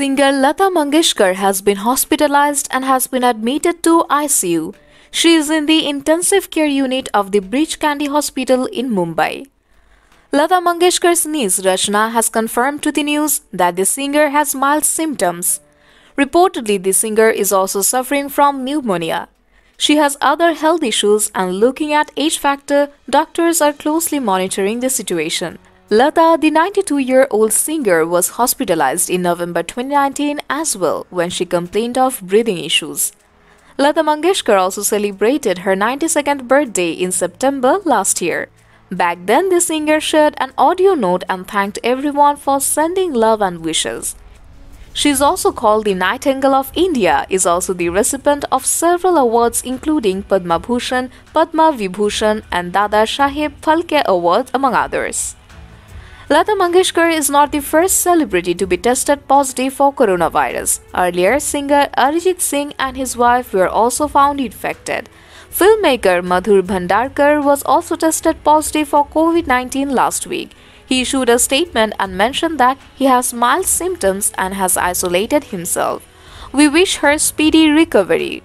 Singer Lata Mangeshkar has been hospitalized and has been admitted to ICU. She is in the intensive care unit of the Breach Candy Hospital in Mumbai. Lata Mangeshkar's niece Rachna has confirmed to the news that the singer has mild symptoms. Reportedly, the singer is also suffering from pneumonia. She has other health issues and looking at age factor, doctors are closely monitoring the situation. Lata, the 92-year-old singer, was hospitalized in November 2019 as well when she complained of breathing issues. Lata Mangeshkar also celebrated her 92nd birthday in September last year. Back then, the singer shared an audio note and thanked everyone for sending love and wishes. She is also called the Nightingale of India, is also the recipient of several awards including Padma Bhushan, Padma Vibhushan and Dada Saheb Phalke Award among others. Lata Mangeshkar is not the first celebrity to be tested positive for coronavirus. Earlier, singer Arijit Singh and his wife were also found infected. Filmmaker Madhur Bhandarkar was also tested positive for COVID-19 last week. He issued a statement and mentioned that he has mild symptoms and has isolated himself. We wish her speedy recovery.